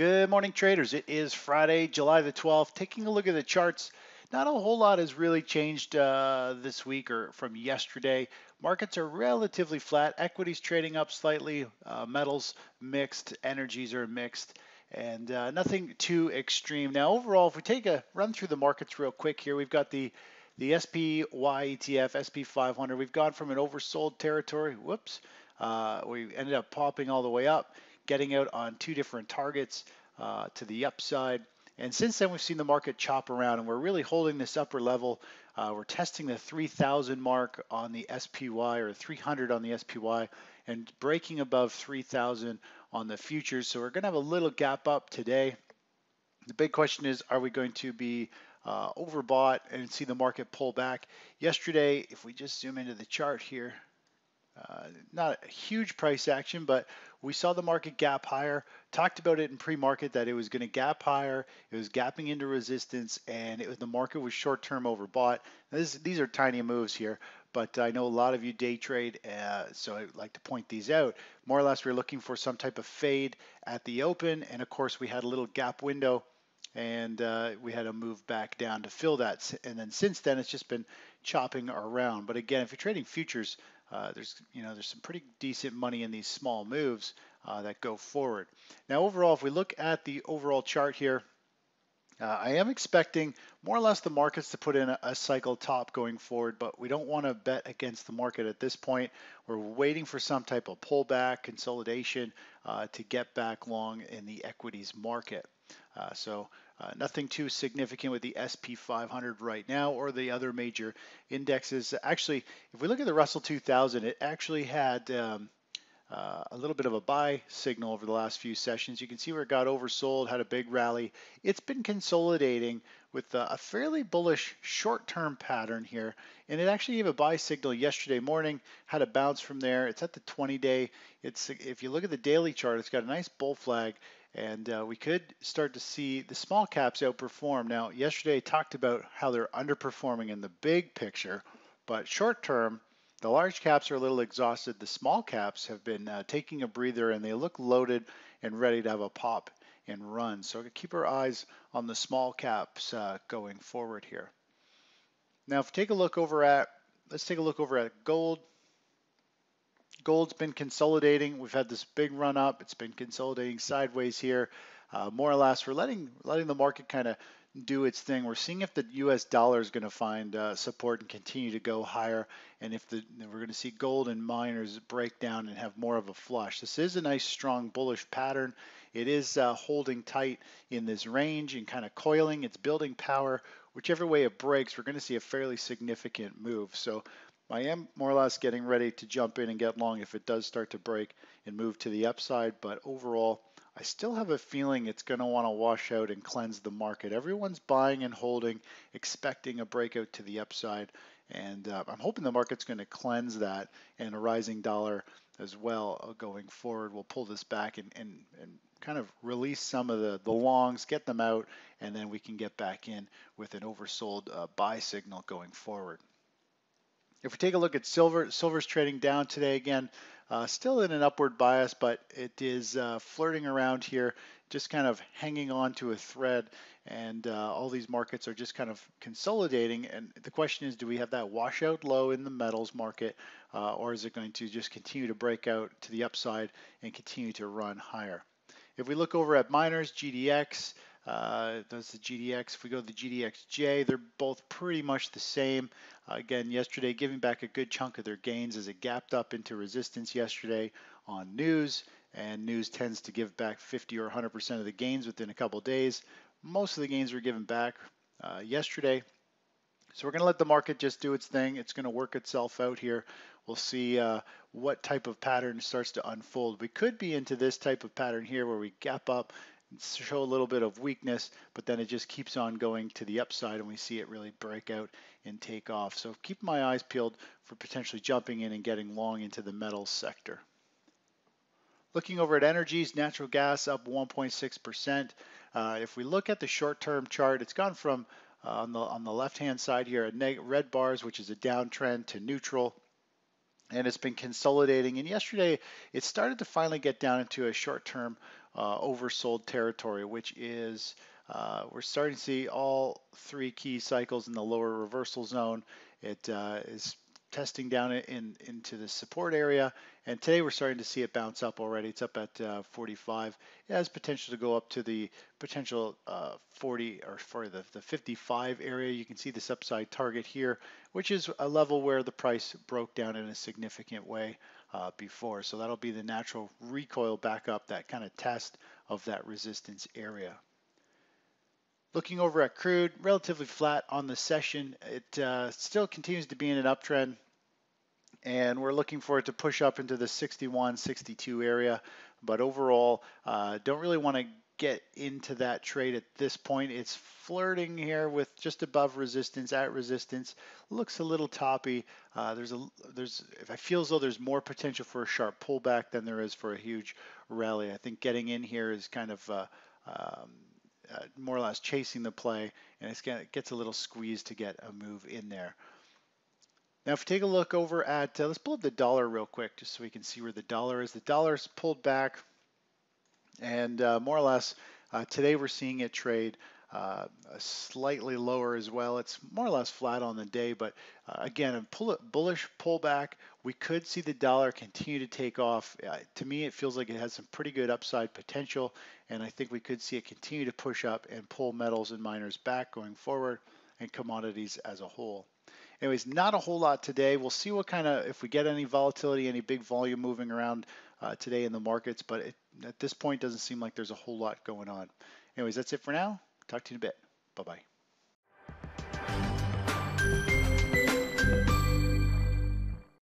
Good morning, traders. It is Friday, July the 12th. Taking a look at the charts, not a whole lot has really changed uh, this week or from yesterday. Markets are relatively flat. Equities trading up slightly. Uh, metals mixed. Energies are mixed. And uh, nothing too extreme. Now, overall, if we take a run through the markets real quick here, we've got the the SPY ETF, SP 500. We've gone from an oversold territory. Whoops. Uh, we ended up popping all the way up getting out on two different targets uh, to the upside. And since then, we've seen the market chop around, and we're really holding this upper level. Uh, we're testing the 3,000 mark on the SPY or 300 on the SPY and breaking above 3,000 on the futures. So we're going to have a little gap up today. The big question is, are we going to be uh, overbought and see the market pull back? Yesterday, if we just zoom into the chart here, uh, not a huge price action, but we saw the market gap higher. Talked about it in pre-market that it was going to gap higher. It was gapping into resistance, and it was the market was short-term overbought. This, these are tiny moves here, but I know a lot of you day trade, uh, so I'd like to point these out. More or less, we're looking for some type of fade at the open, and of course, we had a little gap window and uh, we had to move back down to fill that. And then since then, it's just been chopping around. But again, if you're trading futures, uh, there's you know there's some pretty decent money in these small moves uh, that go forward. Now overall, if we look at the overall chart here, uh, I am expecting more or less the markets to put in a, a, cycle top going forward, but we don't want to bet against the market at this point. We're waiting for some type of pullback, consolidation uh, to get back long in the equities market. Uh, so uh, nothing too significant with the SP 500 right now or the other major indexes. Actually, if we look at the Russell 2000, it actually had um, uh, a little bit of a buy signal over the last few sessions. You can see where it got oversold, had a big rally. It's been consolidating with a, fairly bullish short-term pattern here, and it actually gave a buy signal yesterday morning. Had a bounce from there. It's at the 20-day. It's if you look at the daily chart, it's got a nice bull flag and uh, we could start to see the small caps outperform. Now, yesterday I talked about how they're underperforming in the big picture, but short term, the large caps are a little exhausted. The small caps have been uh, taking a breather and they look loaded and ready to have a pop and run. So keep our eyes on the small caps uh, going forward here. Now, if we take a look over at, let's take a look over at gold. Gold's been consolidating. We've had this big run up. It's been consolidating sideways here. Uh, more or less, we're letting letting the market kind of do its thing. We're seeing if the U.S. dollar is going to find uh, support and continue to go higher, and if the we're going to see gold and miners break down and have more of a flush. This is a nice, strong, bullish pattern. It is uh, holding tight in this range and kind of coiling. It's building power. Whichever way it breaks, we're going to see a fairly significant move. So I am more or less getting ready to jump in and get long if it does start to break and move to the upside. But overall, I still have a feeling it's going to want to wash out and cleanse the market. Everyone's buying and holding, expecting a breakout to the upside. And uh, I'm hoping the market's going to cleanse that and a rising dollar as well uh, going forward. We'll pull this back and, and, and kind of release some of the, the longs, get them out, and then we can get back in with an oversold uh, buy signal going forward. If we take a look at silver, silver's trading down today again, uh, still in an upward bias, but it is uh, flirting around here, just kind of hanging on to a thread. And uh, all these markets are just kind of consolidating. And the question is, do we have that washout low in the metals market, uh, or is it going to just continue to break out to the upside and continue to run higher? If we look over at miners, GDX, uh, that's the GDX. If we go to the GDXJ, they're both pretty much the same. Uh, again, yesterday giving back a good chunk of their gains as it gapped up into resistance yesterday on news. And news tends to give back 50 or 100% of the gains within a couple days. Most of the gains were given back uh, yesterday. So we're going to let the market just do its thing. It's going to work itself out here. We'll see uh, what type of pattern starts to unfold. We could be into this type of pattern here where we gap up show a little bit of weakness, but then it just keeps on going to the upside and we see it really break out and take off. So keep my eyes peeled for potentially jumping in and getting long into the metals sector. Looking over at energies, natural gas up 1.6%. Uh, if we look at the short-term chart, it's gone from uh, on the on the left-hand side here, a red bars, which is a downtrend, to neutral and it's been consolidating. And yesterday, it started to finally get down into a short-term oversold territory, which is uh, we're starting to see all three key cycles in the lower reversal zone. It uh, is testing down in, into the support area. And today we're starting to see it bounce up already. It's up at uh, 45. It has potential to go up to the potential uh, 40 or for the, the 55 area. You can see this upside target here, which is a level where the price broke down in a significant way uh, before. So that'll be the natural recoil back up, that kind of test of that resistance area. Looking over at crude, relatively flat on the session. It uh, still continues to be in an uptrend, and we're looking for it to push up into the 61, 62 area. But overall, uh, don't really want to get into that trade at this point. It's flirting here with just above resistance, at resistance. Looks a little toppy. Uh, there's a there's if I feel as though there's more potential for a sharp pullback than there is for a huge rally. I think getting in here is kind of uh, um, uh, more or less chasing the play, and it gets a little squeezed to get a move in there. Now, if we take a look over at, uh, let's pull up the dollar real quick just so we can see where the dollar is. The dollar's pulled back, and uh, more or less uh, today we're seeing it trade uh, slightly lower as well. It's more or less flat on the day, but uh, again, a pull bullish pullback. We could see the dollar continue to take off. Uh, to me, it feels like it has some pretty good upside potential, and I think we could see it continue to push up and pull metals and miners back going forward and commodities as a whole. Anyways, not a whole lot today. We'll see what kind of, if we get any volatility, any big volume moving around uh, today in the markets, but it, at this point doesn't seem like there's a whole lot going on. Anyways, that's it for now. Talk to you in a bit. Bye bye.